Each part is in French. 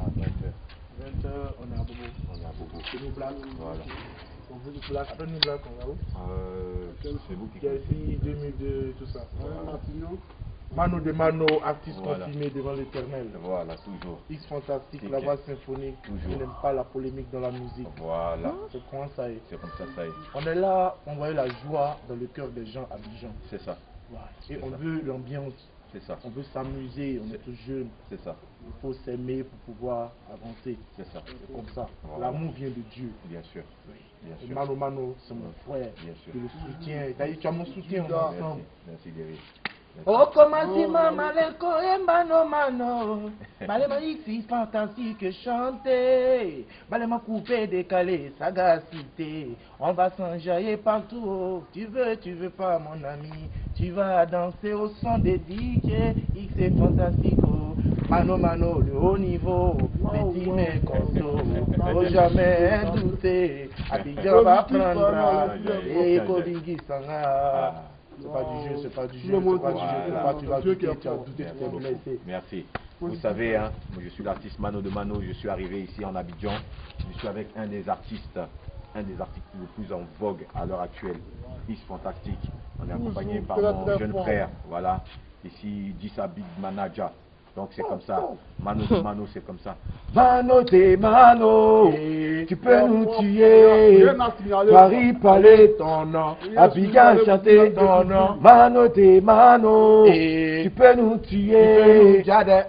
À 20h. 20h, on est à Bobo. On est à Bobo. C'est nous black. Voilà. On du black. Après nous black, on va où Euh, c'est vous qui Chelsea 2002, tout ça. Voilà. Mano de Mano, artiste Voilà. confirmé devant l'éternel. Voilà, toujours. X fantastique, la voix symphonique. Toujours. Je n'aime pas la polémique dans la musique. Voilà. C'est comment ça est. C'est comme ça, ça y est. On est là, on voit la joie dans le cœur des gens à Bijan. C'est ça. Voilà. Et on ça. veut l'ambiance, C'est ça. on veut s'amuser, on est tous jeunes. C'est ça. Il faut s'aimer pour pouvoir avancer. C'est ça. C'est comme ça. Voilà. L'amour vient de Dieu. Bien sûr. Bien Et sûr. Mano Mano, c'est mon frère. Bien sûr. Le tu as mon soutien, on est Merci. ensemble. Merci, Derry. Oh, commencement, maleko et mano mano. Balema ici, fantastique, chanter. Balema coupé, décalé, sagacité. On va s'enjailler partout. Tu veux, tu veux pas, mon ami. Tu vas danser au son des DJ. X est fantastico. Mano mano, le haut niveau. Petit mais conso. Faut jamais douter. Abidjan va prendre. Et Kobigi Sanga. C'est pas du jeu, c'est pas du jeu, c'est pas du jeu. Tu vas douter, tu as douté, tu Merci t'es blessé. Merci. Vous savez, hein, moi, je suis l'artiste Mano de Mano. Je suis arrivé ici en Abidjan. Je suis avec un des artistes, un des artistes le plus en vogue à l'heure actuelle. Is Fantastique. On est accompagné par mon jeune frère. Voilà. Ici, Dissa Big Manager. Donc c'est comme ça. Mano Mano, c'est comme ça. Mano de Mano, tu peux nous tuer. Paris parlait ton nom, Abidjan chantait ton nom, Mano de Mano, tu peux nous tuer,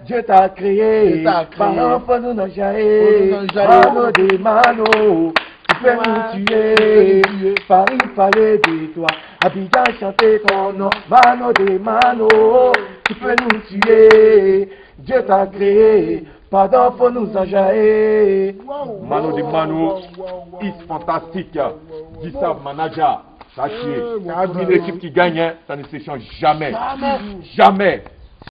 Dieu t'a créé, Dieu t'a créé. par enfant nous n'en jaillit. Mano de Mano, tu peux nous tuer, Paris parlait de toi, Abidjan chantait ton nom, Mano de Mano, tu peux nous tuer, Dieu t'a créé, pardon faut nous en jaillir. Mano de Mano, is fantastique. Dissa manager. Sachez, Ouais, mon une équipe qui gagne, hein, ça ne s'échange jamais. Jamais.